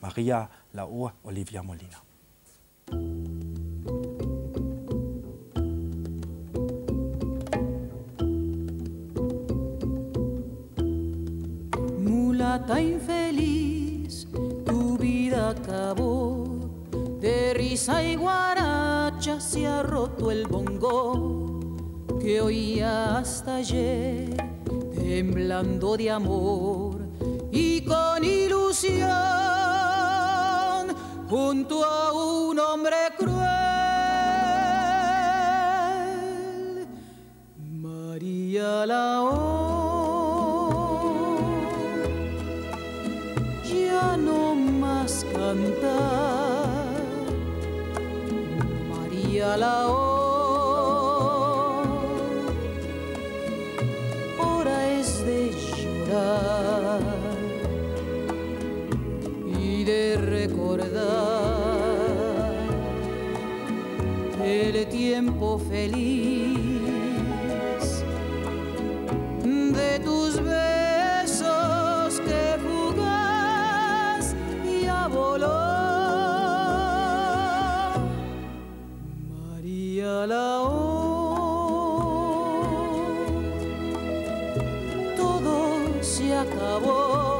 María la U Olivia Molina. Mulata infeliz, tu vida acabó. De risa y guaracha se ha roto el bongo que oía hasta ayer, temblando de amor y con ilusión junto a un hombre cruel. María Lao, ya no más cantar. María. Recordar el tiempo feliz de tus besos que fugaz ya voló. María Lao todo se acabó.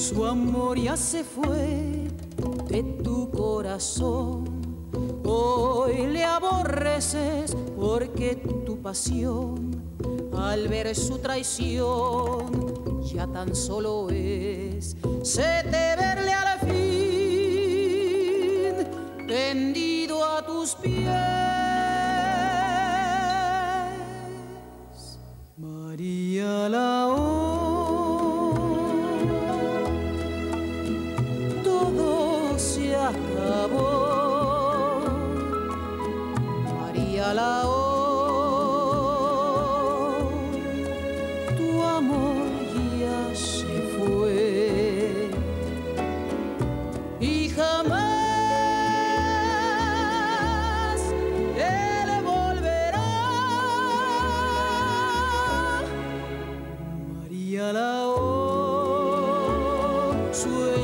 Su amor ya se fue de tu corazón. Hoy le aborreces porque tu pasión al ver su traición ya tan solo es se te verle al fin tendido a tus pies María Lao sueña